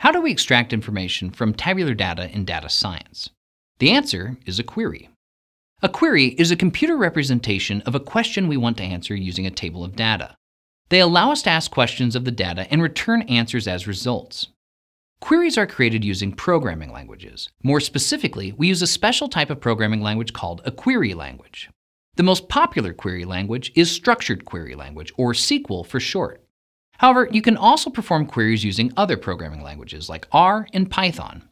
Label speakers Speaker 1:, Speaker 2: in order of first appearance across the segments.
Speaker 1: How do we extract information from tabular data in data science? The answer is a query. A query is a computer representation of a question we want to answer using a table of data. They allow us to ask questions of the data and return answers as results. Queries are created using programming languages. More specifically, we use a special type of programming language called a query language. The most popular query language is Structured Query Language, or SQL for short. However, you can also perform queries using other programming languages like R and Python.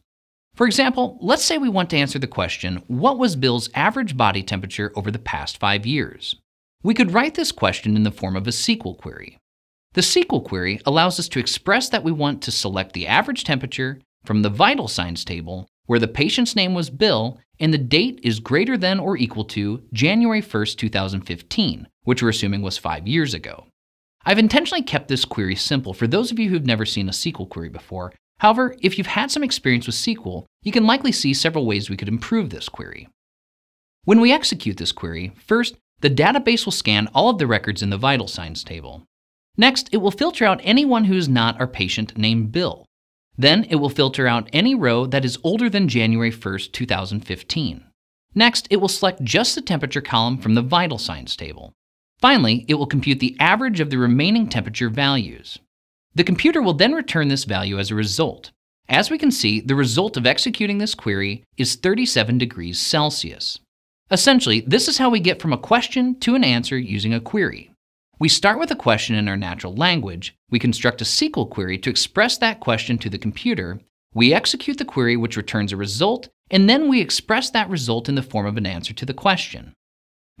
Speaker 1: For example, let's say we want to answer the question, what was Bill's average body temperature over the past five years? We could write this question in the form of a SQL query. The SQL query allows us to express that we want to select the average temperature from the vital signs table where the patient's name was Bill and the date is greater than or equal to January 1st, 2015, which we're assuming was five years ago. I've intentionally kept this query simple for those of you who've never seen a SQL query before. However, if you've had some experience with SQL, you can likely see several ways we could improve this query. When we execute this query, first, the database will scan all of the records in the vital signs table. Next, it will filter out anyone who is not our patient named Bill. Then it will filter out any row that is older than January 1st, 2015. Next, it will select just the temperature column from the vital signs table. Finally, it will compute the average of the remaining temperature values. The computer will then return this value as a result. As we can see, the result of executing this query is 37 degrees Celsius. Essentially, this is how we get from a question to an answer using a query. We start with a question in our natural language, we construct a SQL query to express that question to the computer, we execute the query which returns a result, and then we express that result in the form of an answer to the question.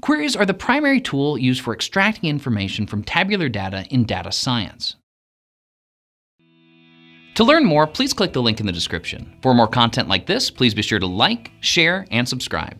Speaker 1: Queries are the primary tool used for extracting information from tabular data in data science. To learn more, please click the link in the description. For more content like this, please be sure to like, share, and subscribe.